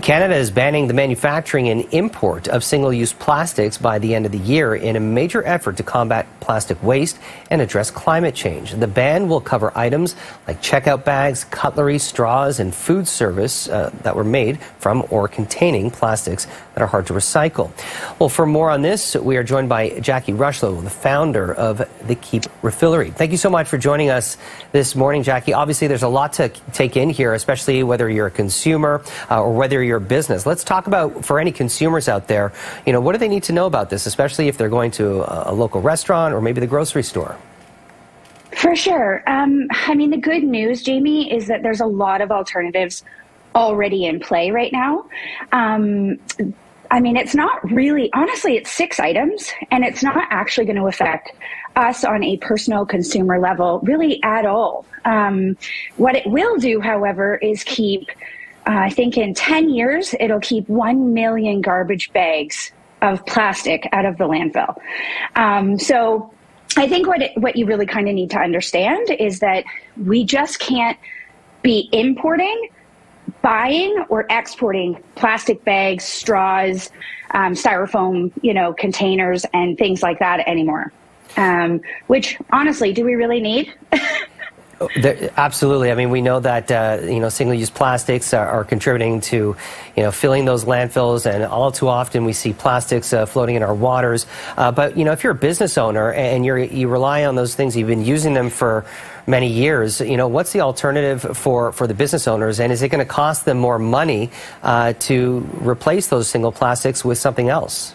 Canada is banning the manufacturing and import of single-use plastics by the end of the year in a major effort to combat plastic waste and address climate change. The ban will cover items like checkout bags, cutlery, straws, and food service uh, that were made from or containing plastics that are hard to recycle. Well, for more on this, we are joined by Jacquie Rushlow, the founder of the Keep Refillery. Thank you so much for joining us this morning, Jacquie. Obviously, there's a lot to take in here, especially whether you're a consumer uh, or whether your business. Let's talk about for any consumers out there, you know, what do they need to know about this, especially if they're going to a, local restaurant or maybe the grocery store? For sure. Um, I mean, the good news, Jamie, is that there's a lot of alternatives already in play right now. Um, I mean, it's not really, honestly, it's six items, and it's not actually going to affect us on a personal consumer level really at all. Um, what it will do, however, is keep I think in 10 years, it'll keep 1 million garbage bags of plastic out of the landfill. Um, so I think what, it, what you really kind of need to understand is that we just can't be importing, buying, or exporting plastic bags, straws, um, styrofoam, you know, containers, and things like that anymore. Um, which honestly, do we really need? There, absolutely. I mean, we know that uh, you know single-use plastics are, are, contributing to you know filling those landfills, and all too often we see plastics uh, floating in our waters. Uh, but you know, if you're a business owner and you you rely on those things, you've been using them for many years. You know, what's the alternative for for the business owners, and is it going to cost them more money uh, to replace those single plastics with something else?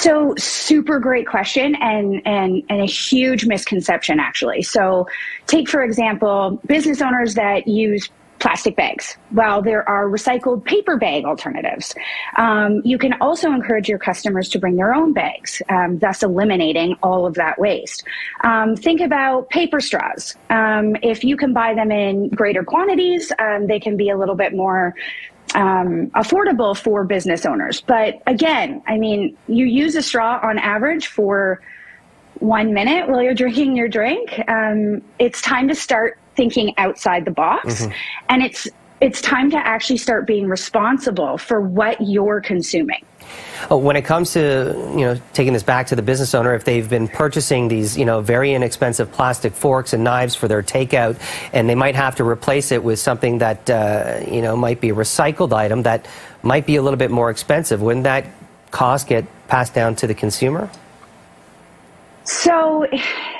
So super great question and, and, and a huge misconception actually. So take for example, business owners that use plastic bags. Well, there are recycled paper bag alternatives. Um, you can also encourage your customers to bring their own bags, um, thus eliminating all of that waste. Um, think about paper straws. Um, if you can buy them in greater quantities, um, they can be a little bit more um, affordable for business owners. But again, I mean, you use a straw on average for one minute while you're drinking your drink. Um, it's time to start thinking outside the box, mm-hmm. and it's it's time to actually start being responsible for what you're consuming. Oh, when it comes to you know taking this back to the business owner, if they've been purchasing these you know very inexpensive plastic forks and knives for their takeout, and they might have to replace it with something that uh, you know might be a recycled item that might be a little bit more expensive, wouldn't that cost get passed down to the consumer? So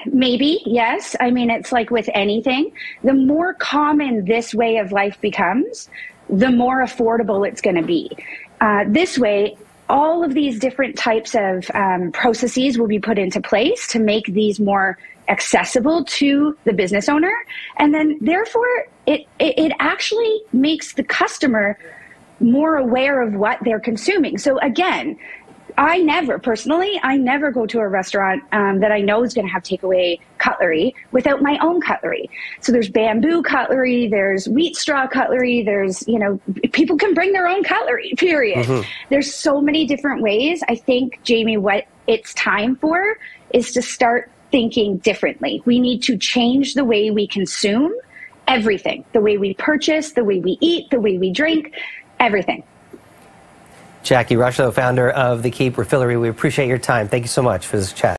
maybe, yes. I mean, it's like with anything. The more common this way of life becomes, the more affordable it's going to be. Uh, this way, all of these different types of um, processes will be put into place to make these more accessible to the business owner. And then, therefore, it, it, it actually makes the customer more aware of what they're consuming. So, again, I never personally, I never go to a restaurant um, that I know is going to have takeaway cutlery without my own cutlery. So there's bamboo cutlery, there's wheat straw cutlery, there's you know people can bring their own cutlery. Period. Mm-hmm. There's so many different ways. I think Jamie, what it's time for is to start thinking differently. We need to change the way we consume everything, the way we purchase, the way we eat, the way we drink, everything. Jacquie Rushlow, founder of the Keep Refillery. We appreciate your time. Thank you so much for this chat.